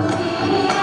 Música